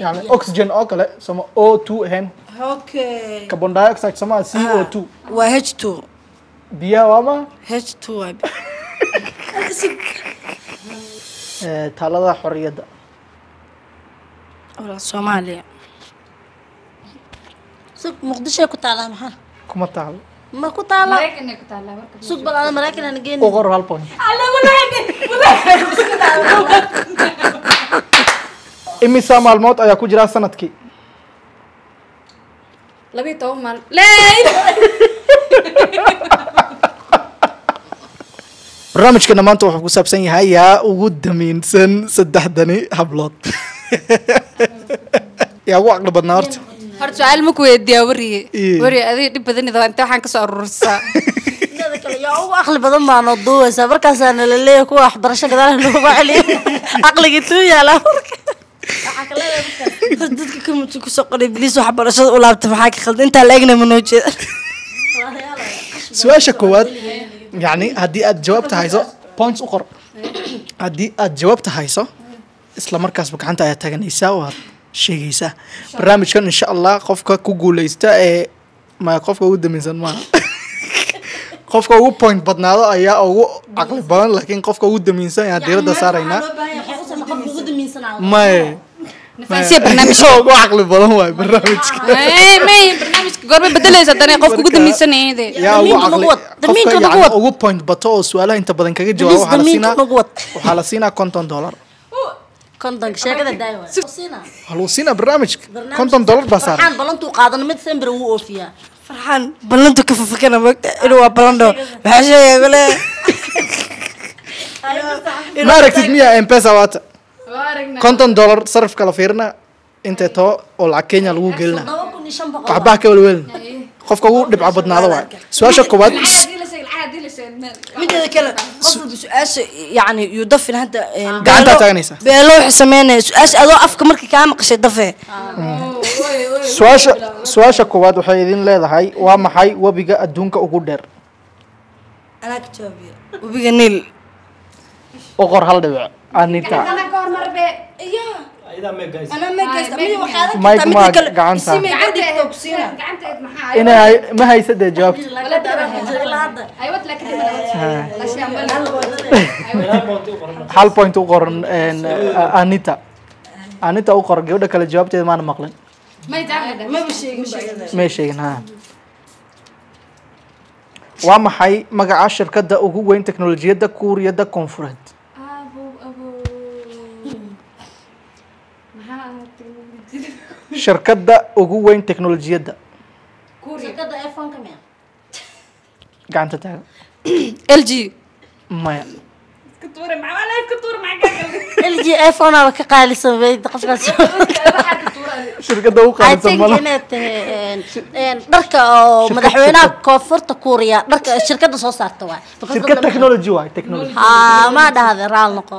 yani oxygen oo kale sama o two ahayn okay. Carbon dioxide sama c o two. Waa h two. Biyaha waama h two waa Eh, taalada xorriyadda. Wala soomaaliya sug muqdishoy ku taalaa maxaa kuma taalo ma ku taala? Sug bal ada maraykan aan geeni u qor hal point imisa maalmood ayaa ku jira sannadkii. Labiyo toban maal ley barnaamijkeena maanta wuxuu ku saabsan yahay yaa ugu damiinsan saddexdani hablood. Yaa ugu caqli badnaa horta. Horta su'aal ma ku weydiiyaa wariye Ii. wariye adiga dhib badanida inta waxaan ka soo yaa ugu aqli badan baa noo duubaysaa. Markaasaa nala leeyahay kuwa waxbarasho gadaal nooga celiya aqligii tuu yaalaa marka hor dadka kamutu ku soo qoray biliis waxbarashada u laabta maxaa ka khaldan? Intaa la egna ma noo jeeda. Su'aasha koowaad yacni haddii aad jawaabta hayso points u qor. Haddii aad jawaabta hayso isla markaasba gacanta ayaad taganaysaa oo aad sheegaysaa barnaamijkan insha allah qofka ku guuleysta ee ma qofka ugu damiinsan maaha qofka ugu point badnaado ayaa ugu caqli badan laakiin qofka ugu damiinsan ayaan diiradda saaraynaa caqli badan waay barnaamijka Ay, may barnaamijka goorma bedelaysa dana qofka ugu dambaysanayde yaa ugu Damiinka nagu caqli wad, damiinka qofka nagu yani wad. ugu point bato oo su'aalaha inta badan kaga jawaabo waxaa la siinaa konton dollar. Haluu siinaa barnaamijka Barnaamij- konton dollar baa saaran farxaan ballantu ka fafakana mogta inuu waa ballandho maxaa sheegaya gole ma aragtid miya mpesa waata konton dollar sarafka la fiirina intay too oo lacag kenya lagu gelina waxbaa ka welwelin qofka ugu dhibco badnaado waay su'aasha koowaad mideeda kale qof walba su'aasha yani yuu dafin hadda Gacantaa taaganaysaa. beelo wuxuu sameynaya. Su'aasha adoo afka markii kaa maqashay dafe. Su'aasha su'aasha koowaad waxay idin leedahay waa maxay webiga adduunka ugu dheer? Anaa ka jawaabiya webiga niil. U qor hal dhibic anita inay ma haysa dee jawaabta hal point u qoran een, anita. Anita u qor gabadha kale jawaabteeda maana maqlin may sheegin ha. Waa maxay magaca shirkadda ugu weyn teknolojiyadda kuuriyadda koonfureed shirkadda ugu weyn teknolojiyadda. Gacanta taaga. L g. Maya. Lg iphone aba ka qaalisan bay qofkaas shirkadda ugu qaalisan think mala. inay tahay een- een dharka oo madaxweynaha koonfurta kuuriya dharka shirkadda soo saarta waay shirkad technology waay technology. Haa ma dhahde raal noqo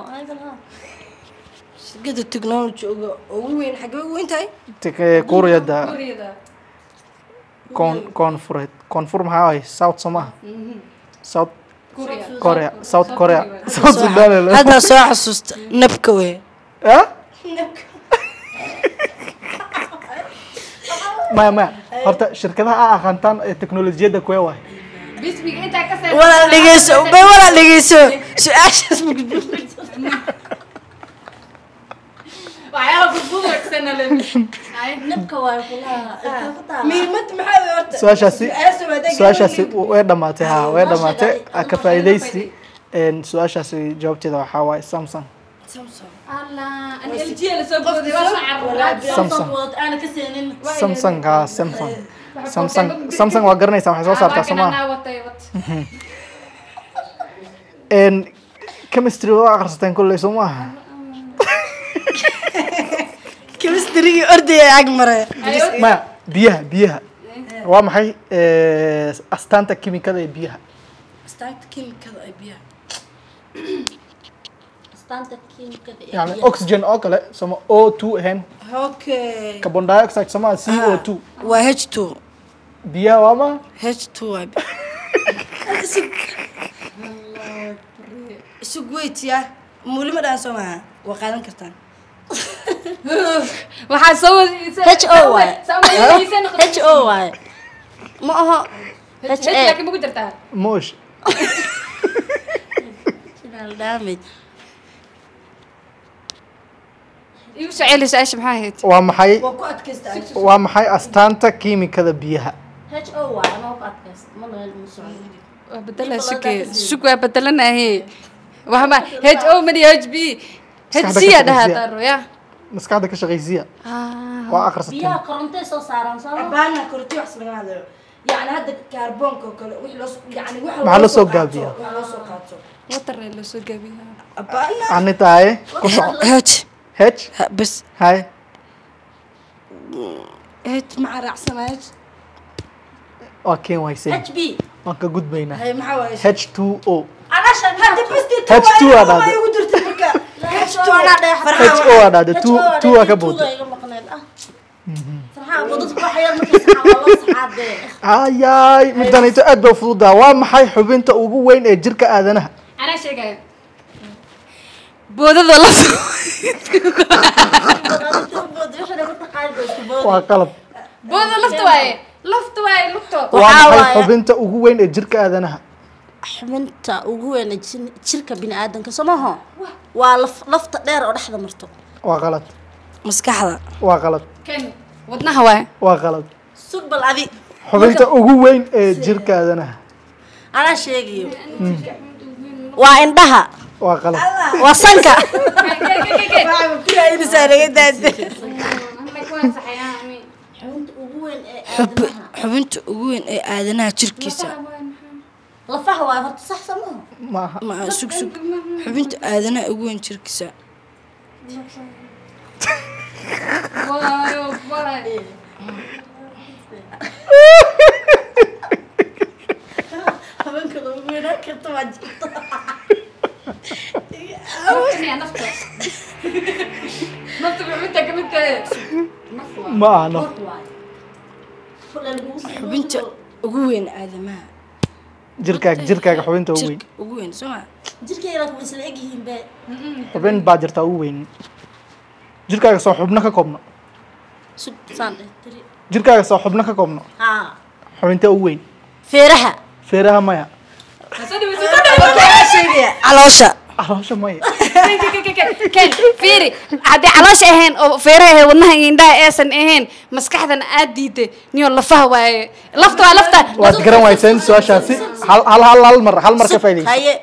shirkadda technology ugu weyn xagee ugu weyn tahay? Tek- kuuriyadda koon koonfureed koonfur maxaa waay? South somaha south korea. South korea. South sudan hadda soo xasuusta nabka wey maya maya. Horta shirkadaha a aqaantaan ee teknolojiyadda kuwe waay? Walaal dhegeyso bay walaal dhegeyso su'aashaas ma nabka waay kulaha muhiimad maxaa wey horta su'aashaasi way dhamaatay ha way dhamaatay. Ha ka faa'iidaysi. su'aashaasi jawaabteeda waxaa waaye samsung. Samsung. ha waa garanaysaa waxay soo saartaa somaa chemistry waa akhrisateen kolley soo maaha chemistry ordaya ag mare maya biyaha biyaha waa maxay eh, astaanta kimikada ee biyaha astaanta yani oxygen oo kale sama o two ahayn okay carbon dioxide sama c o two waa h two biyaha waa ma h two waa isug weytiya muulima dhaan soo maha waa qaadan kartaan waxaa soo h o waaye h o waaye ma aho h moosh. Waa maxay waa maxay astaanta kiimikada biyaha? Waa bedelanahe h o mani h b h Maskaxda c ka aa dhahaa shaqaysiya. daro ya maskaxda ka shaqaysiya Ah, waa akhrisateen biyaha korontay soo saaraan sooma baana korti wax laga hadlayo yani hadda kaarboonka oo kale wixii loo yani waxa Maxaa loo soo qaato, gaabiyaa? waxa loo soo qaato water ee loo soo gabiyaa baana ani tahay ku soco h h bas hay h maxaa raacsanaa h waa keen wayseen h b. Waan ka gudbaynaa hay maxaa waaye h two o. Anashan hadda basti H2 aa dhahday. ugu jirta marka h2 anaa dheex h o aa dhahda two ka ah waa loo saxaadee ayaay midanayto aad bay fududaa waa maxay xubinta ugu weyn ee jirka aadanaha boodada la waa qalab boodada lafta waaye lafta waaye lugto waa maxay xubinta ugu weyn ee jirka aadanaha xubinta ugu weyn ee jin- jirka biniaadanka somaho waa laf- lafta dheer oo dhexda marto. Waa qalad. Maskaxda. Waa qalad. Kan wadnaha waaye waa qalad. Sug bal adi. Xubinta ugu weyn ee jirka aadanaha anaa sheegayo. Waa indhaha. Waa qalad. Waa sanka. Xubinta ugu weyn ee aadanaha jirkiisa ما واي هرت صح أنا. ما ما سوق سوق حبنت أنا. أقول تركسا ما أنا بنت اقوين أنا. ما jirkaaga jirkaaga xubinta ugu weyn. ugu weyn soo ma way isla egyihiin be? Xubin baa jirta ugu weyn. Jirkaaga soo xubno ka koobno. Jirkaaga soo xubno ka koobno. Xubinta ugu weyn. Feeraha. Feeraha maya. Caloosha caloosha maya fiiri haddii caloosha ahayn oo feeraha ahayn wadnaha iyo indhaha aysan ahayn maskaxdana aad diiday niyo lafaha waaye. Lafta waa lafta. Waad garan wayseen su'aashaasi hal hal hal hal mar hal mar ka faa'idaysa haye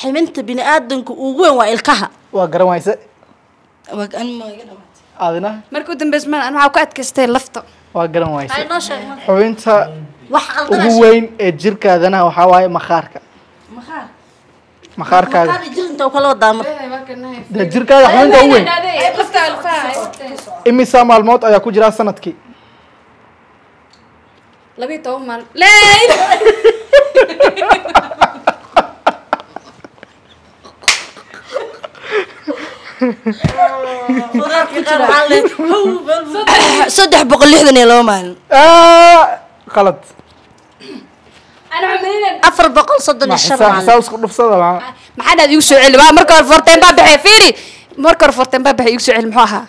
ximinta biniaadanka ugu weyn waa ilkaha. Waa garan wayse waa an ma iga dhamaatay. Aadina? Markuu dambeys ma an waxaa ku adkaystay lafta. Waa garan wayse xubinta ugu weyn ee jirkaadana waxaa waaye makhaarka u dee jirkaaga xubinta ugu weyn. lafta lafaha imisa maalmood ayaa ku jira. sannadkii saddex boqol lixdan iyo laba maalin Ah, qalad xumaynay afar boqol soddon maxaa dhaad igu soo celi marka hore forteen baa baxay fiiri. Marka hore forteen baa baxay igu soo celi muxuu ahaa?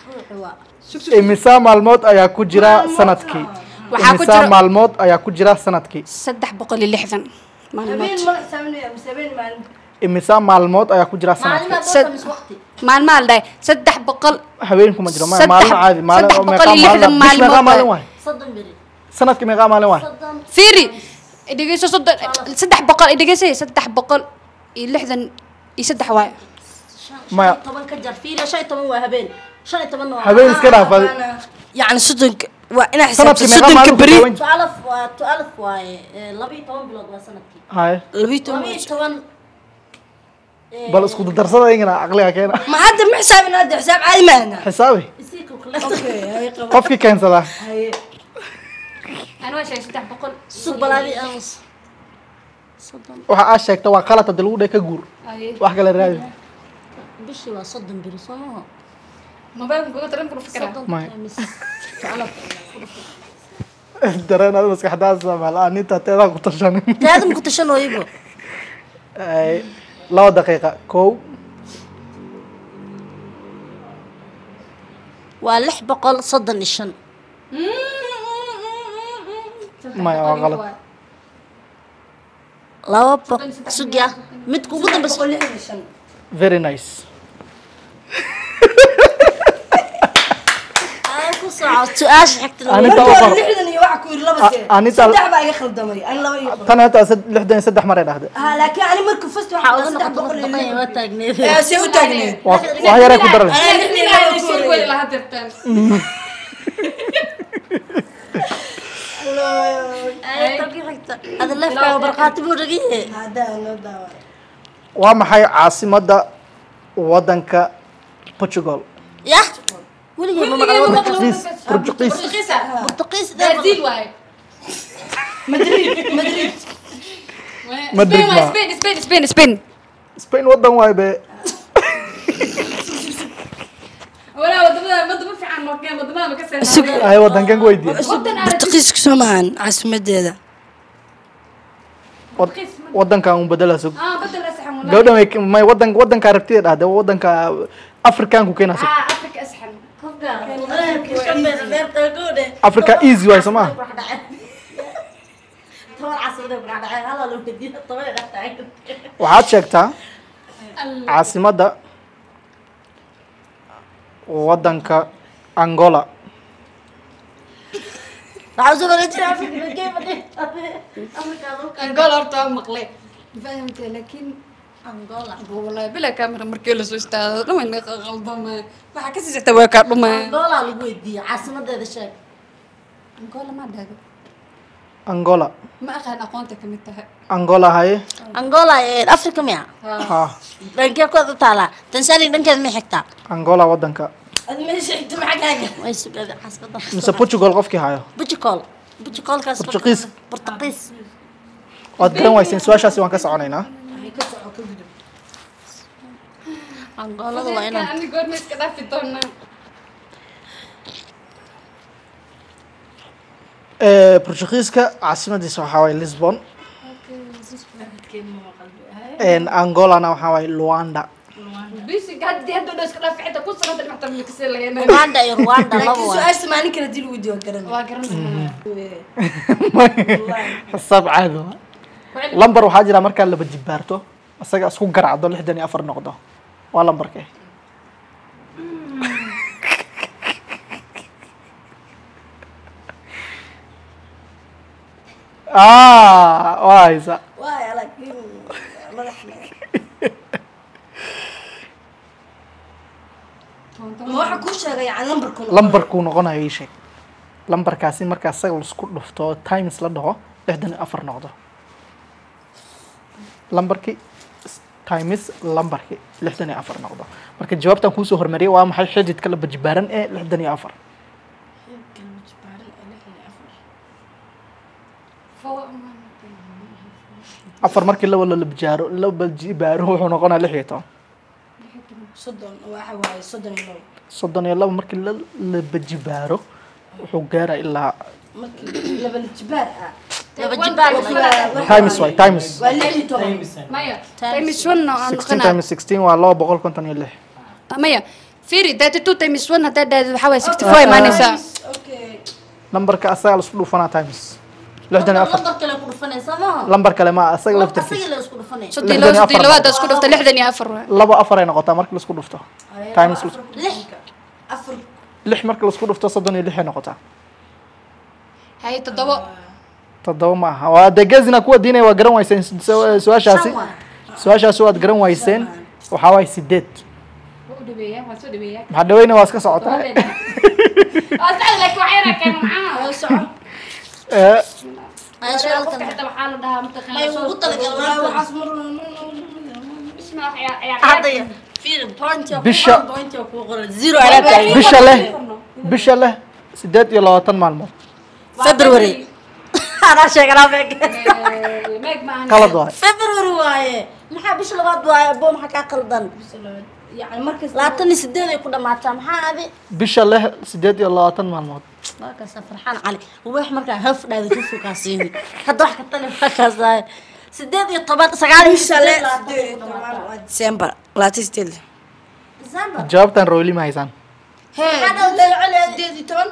Imisa maalmood ayaa ku jira sannadkii? Waxaa ku imisa jira- maalmood ayaa ku jira sannadkii? Saddex boqol iyo lixdan maalmood. Imisa maalmood ayaa ku jira sannadkii? Maalmaa la dhahay saddex boqol habeen kuma jiro maalin caadi maalin saddex boqol iyo lixdan maalmood sannadkii meeqa maalin waay? Fiiri dhegeyso soddon saddex boqol dhegeysay saddex boqol iyo lixdan iyo saddex waay Maya. iyo toban ka jar fiiriya shan iyo toban waa habeen shan iyo tobanna waa habeen iska dhaafad yacni soddonka waa inaa xisaabta soddonka beri tualaf waa tualaf waaye laba iyo toban bilood waa sannadkii haye labiyo toban laba iyo toban bal isku darsada ingana caqliga keena ma hadda ma xisaabin hadda xisaab caadi ma ahna xisaabi qofkii keensadaa ana waa sheegay saddex boqol sug balaadi aan soddon waxa aad sheegta waa qalad haddii lagu dhahay ka guur wax kale raadi bishii waa soddon beri soo tualaf dareen aad maskaxdaas malaaninta teedaa ku tashanin taadam ku tashanooyibo Ay, laba daqiiqa kow waa lix boqol soddon iyo shan maya waa qalad laba boqol sugya midka ugu dambeysa very nice ku ku tan hataa sad- lixdan iyo saddex maray dhahde ha laakiin ani marka waa maxay caasimadda wadanka portugal? Madrid madrid. Madrid ma. Spain, Spain, Spain, Spain. spain wadan waay be Walaa waddamada wadamo fiican loo keen waddamada ma ka soo Sug- ay wadankan ku weydiiye Portugiiska soo maahan caasimadeeda Wad- wadankan un bedela sug Ah, way may wadan wadanka arabtida dhahde wadanka afrikaanku keena sug Ah, africa easy waay soo waxaad sheegtaa caasimadda wadanka Angola. Maxaa u soo wareejin Angola horta waan maqlay. Fahamtay laakiin Angola. Wallahi bila kamera markii la soo istaado dhammaan qaldama. Waxa ka sii jirta waa ka dhuma. Angola lagu weydiiyay caasimadeeda sheeg. Angola ma dhago. Angola. Ma aqaan aqoonta ka mid tahay. Angola haye. Angola ee Afrika miya? Ha. Dhankee ku taala? Tanzania dhankeed ma xigtaa? Angola wadanka mise portugal qofkii hayo Portugiis. Waad garan wayseen su'aashaasi waan ka soconaynaa portugiiska caasimadiisa waxaa waaye lisbon En angolana waxaa waaye luanda bisi haddii hadda dhow iska dhaafi cidda ku sanada dhimata ma kasi lahayn Rwanda iyo Rwanda laba laakiin waa su'aasha maalin kale dil weydiiyo waa garan waa garanaysaa xisaab caadi waa lambar waxaa jira markaa laba jibaarto isaga isku garacdo lixdan iyo afar noqdo. Waa lambarkee. Ah waa haysa. Waaya laakiin madaxna ma waxa kuu sheegay yani lambarku lambarkuu noqonayo. Ii sheeg. Lambarkaasi markaa isaga la isku dhufto oo times la dhaho lixdan iyo afar noqdo. Lambarkii times lambarkii lixdan iyo afar noqdo. Marka jawaabtan kuusoo hormariyay waa maxay xididka laba jibaaran ee lixdan iyo afar. Afar markii laba la labajaaro laba jibaaro wuxuu noqonaya lix iyo toban soddon waxa waaye soddon iyo labo soddon iyo laba markii la laba jibaaro wuxuu gaara ilaa markii laba jibaar ah. Laba jibaar. times waay times. waa lix iyo toban. Maya. Times. One aan 16 noqonaa times 16 waa laba boqol konton iyo lix. Maya. Fiiri thirty two times one haddaa dhahdo waxaa waye sixty four imaanaysaa okay. Lambarka asaga la isku dhufanaa times. lixdan iyo afar lambar kale maaha ma labo afar. waay ay noqotaa marka la isku dhufto lix marka la isku dhufto soddon iyo lix ay noqotaa toddoba ma. Aha waa dee gezina kuwa diinaya waa garan wayseen su- su- su'aashaasi waay. su'aashaasi waad garan wayseen waxaa waaye sideed maxaa dhaweyna waa iska socotaa Bisha- leh. bisha leh. Sideed iyo labaatan maalmood. February. Ana sheegana meeg. Meeg maahan qalad waay february waaye. Maxaa bisha labaad waaye? Bo maxaa kaa qaldan labaatan iyo sideed ay ku dhamaataa maxaa adi bisha leh sideed iyo labaatan maalmood waa kaasa farxaan cali. Wax markaa haf dhaada ku fukaasiini hadda wax ka tali waa kaasaay sideed iyo toban sagaal iyo shale sideed sideed iyo toban. Waa december labaatan sideed December? Jawaabtan rooli ma haysaan. Sideed iyo toban?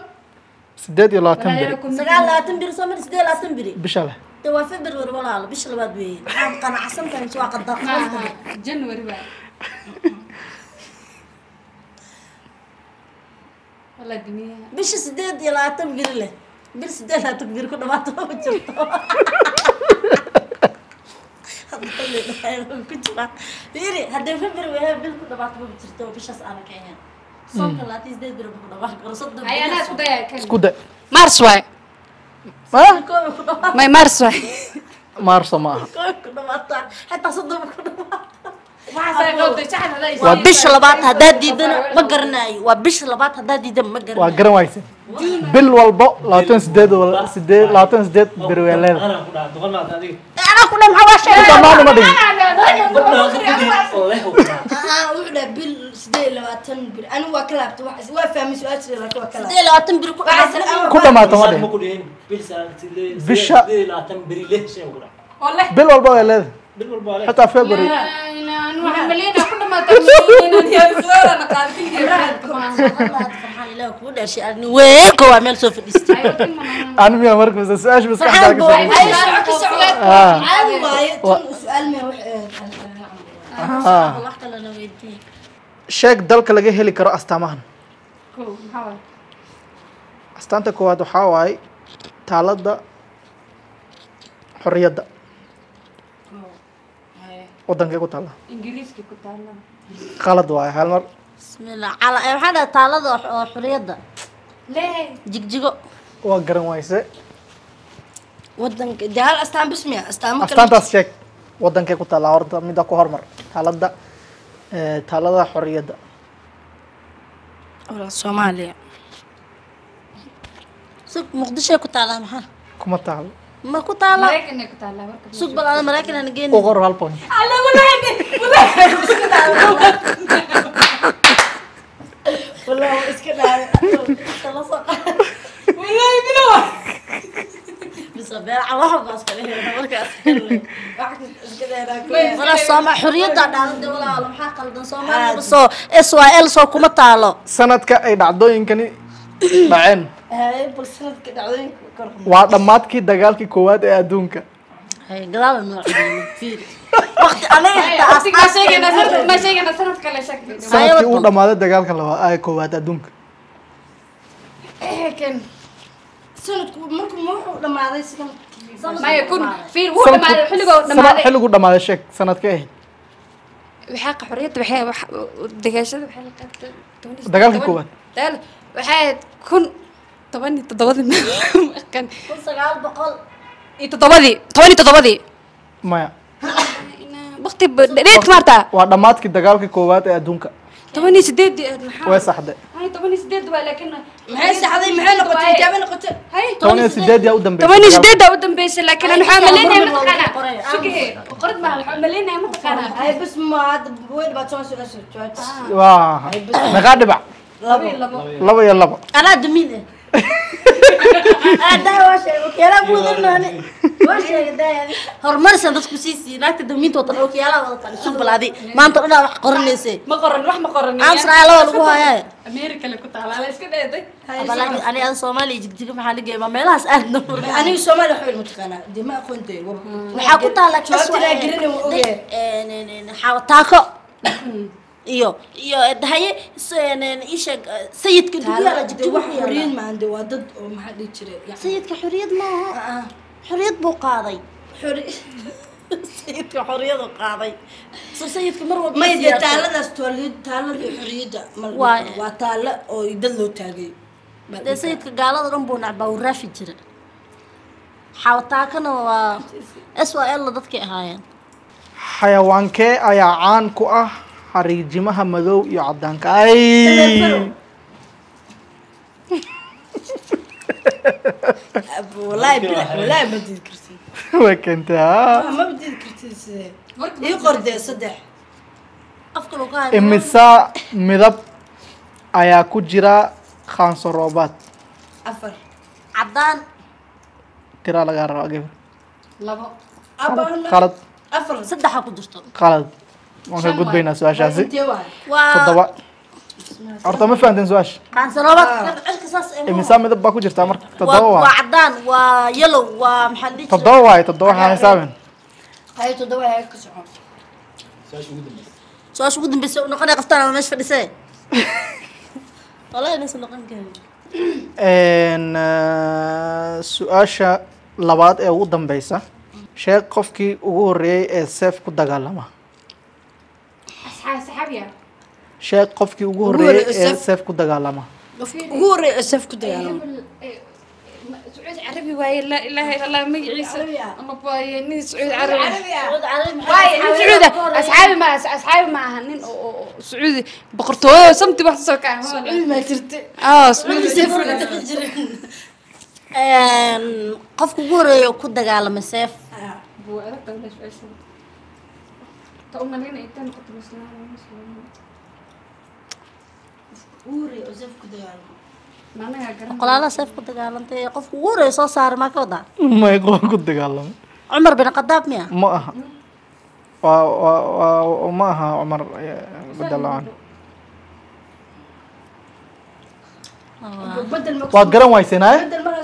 Sideed iyo labaatan beri sagaal labaatan biri soo mari sideed labaatan biri? Bisha leh. De waa february walaalo bisha labaad weeye waxaad qanacsan tahay mise waa qadar maaha january baa wala duniyaha bisha sideed iyo labaatan biri leh. Bil sideed labaatan biri ku dhamaata ma jirto ku jira. Fiiri haddii february wehe bil ku dhamaata ma jirto bishaas aanan ka ahayn soonka labaatan sideed biri ku karo. Soddon isku mars waay. May mars waay. Maarso ma aha. Xitaa soddon ku dhamaata waa waa bisha labaad haddaad diidana ma garanayo waa bisha labaad haddaad diidana ma waa garanayo garan wayse bil walbo labaatan sideed wal- sideed labaatan sideed beri way leedahay anaa ku dhaca doqon maata adiga anaa ku dhan maxaa waa sheegay dhammaan uma dhigin oo leh oo dhaca wuxuu dhaha bil sideed iyo labaatan bir anigu waa ka laabta wax- waa fahmay su'aasha laakiin waa ka laabta sidee labaatan biri ku dhamaata ku dhamaata ma ma dhigin ku dhihin bil saan sidee Bisha- sidee labaatan beri leh shay ku dhaca bil walbo way leedahay bil walba waa leh xitaa february waa meel soo fadhiistay ani miyaa markasta su'aasha maskaxda Farxaan ka buu- soo caadi waaye tan su'aal mee wax Ah. wax kalena weydiin sheeg dalka laga heli karo astaamahan astaanta koowaad waxaa waaye taalada xorriyadda wadankay ku taala. Qalad waaye hal mar. Waxaa dhaha taalada oo- xuriyadda. Jigjigo. Waa garan wayse wadanka dee hal astaan bismiya astaamo kale astaantaas sheeg. Wadankay ku taallaa horta mida ku hormar. Taalada taalada xorriyadda. Walaal, soomaaliya. Ku taalaa maxaa? Kuma taalo ma ku taala sug bal ada maraykan aan u geeni qor hal point walahi waa iska dhaay bisa beer calaha baas kale heena markaas wax kasta iska dhaay wala sooma xuriyadda dhaalada walaalo maxaa qaldan soomaaliya soo s y l soo kuma taalo sanadka ay dhacdooyinkani dhaceen waa dhammaadkii dagaalkii koowaad ee adduunka. Sanadkii uu dhammaaday dagaalka labaad ee koowaad adduunka. Sanadkii xilligu dhammaaday. sheeg sanadkay ahayd. Toban- koowaad. waxay ahayd kun toban iyo toddobadii kan kun sagaal boqol iyo toddobadii toban iyo toddobadii maya waqti dheed maarta waa dhammaadkii dagaalkii koowaad ee adduunka toban iyo sideedii maxaa way saxday toban iyo sideed waa laakiin maxay saxday maxay noqotay ijaaba noqotay hay toban iyo sideed yaa u dambeysay toban iyo sideeddaa u dambeysay laakiin aan waxaa maleynaya mataqaanaa sugee qorid baa waxaa maleynaya mataqaanaa bas ma hadda way su'aasha jawaabta waa meeqaa dhibac laba iyo labo laba iyo laba anaa dumin eh adaa waa sheegay okiyaalaha buudanani waa sheegay daayadi horumarsan dadku sii siiye naagta damiinta watan okiyaalaha wadatan isu balaadi maanta dhanaa wax qoranayse ma qoran wax ma qoran amsraa laba lagu hayaa america le ku taala la iska dheeday balaahi ani ada soomaaliya jigjiga maxaa la geeya meelahaas aadna aniga soomaaliya waxba ilma taqaanaa dee ma aqoontay waxaa ku taala jawaabta iyo iyo dahaye isheeg sayidka xoriyad yaalla maahan dee waa dad oo maxaa dhihi jiray sayidka xoriyad maaha xoriyad buu qaaday. Sayidka xoriyadu qaaday. So sayidka mar walba maya dee taaladaas toolid taalada xoriyadda Waa- taalo oo dad loo taagay. Dee sayidka gaalada dhan buu nacbaa uu raafi jira xawataakana waa s y l dadkay ahaayeen. Xayawaankee ayaa caan ku ah xariijimaha madow iyo lagu hayo imisa midab ayaa ku jira khaanso roobaad afar. Caddaan. Tiraa lagaa rabaa qalad. Jirto qalad waan ka gudbaynaa su'aashaasi toddoba horta ma fahanteen su'aasha imisa midab baa ku jirtaa marka waa waay toddoba waaye toddoba waxaa xisaaben haye toddoba haye ka socon su'aasha ugu dambeysa u noqonaya qoftaan ama meesha fadhisee walahi inaysan noqon eh, su'aasha labaad ee ugu dambeysa sheeg qofkii ugu horreeyey ee seef ku dagaalama sheeg qofkii ugu horreeyey horreeyey ee seef ku dagaalama. Ugu horreeya ee saf ku dagaalamo sacuudi carabi waaye laa ilaaha illa allah magaciisa Carabi ah. ama waaye nin sacuudi carabi. Sacuudi Carabi maxaa waaye nin sacuudi ah. asxaabi ma asxaabi ma aha nin oo oo- oo sacuudi boqortooyo samti wax soo kaa cilmi maa jirta ah sacuudi Seef horreeya oo ku qolaalaha seef ku dagaalantay ee qofka ugu horreeya soo saaray maa ka wadaa may qof ku dagaalama. Cumar bin khadaab miya? Ma aha. Waa waa waa ma aha cumar ma waad garan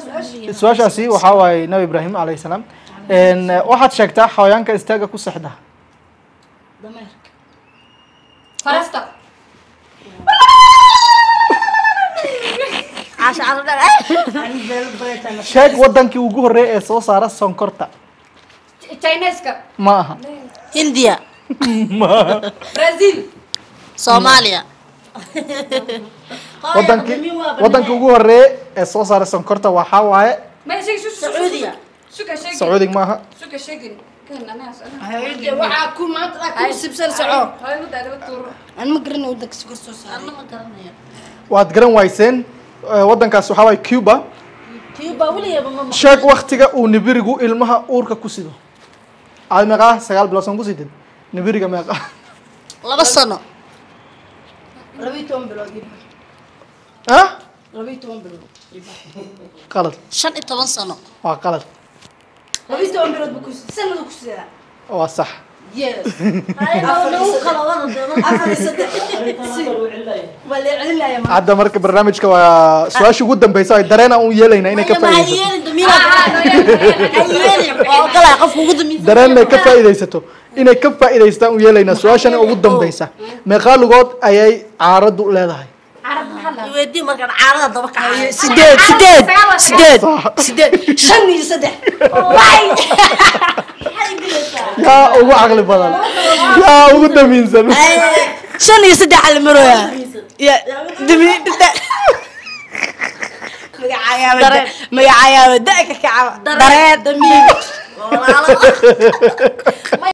su'aasha su'aashaasi waxaa waaye nabi ibraahim calayhi salaam. Een, waxaad sheegtaa xawayaanka istaaga ku sexda sheeg wadankii ugu horreeyey ee soo saara sonkorta chineska ma aha hindiya brazil soomaaliya wadankii wadankii ugu horreeyey ee soo saara sonkorta waxaa waaye sacuudiya sacuudig ma aha waxaa ku maanta ku sibsan soco waad garan wayseen Eh, wadankaas waxaa waaye cuba. Sheeg waktiga uu nibirigu ilmaha uurka ku sido. Aad meeqaa sagaal bilood soon ku sidid nibiriga meeqa. Laba sano. Toban bilood ah toban bilood qalad. Shan iyo toban sano. Waa qalad. Labiyo toban bilood buu ku sanadu ku sidaa waa sax hadda marka barnaamijka waa su'aasha ugu dambeysa ay dareena un yeelayna inay ka inay ka faa'iidaysato inay ka faa'iidaystaan u yeelaynaa su'aashana ugu dambeysa meeqaa lugood ayay caaradu leedahay sideed sideed sideed sideed shan iyo saddex yaa ugu caqli badan. yaa ugu damiinsan. Shan iyo saddex ala marooya ya dami magacayaaba da ka kacaba dareen damiin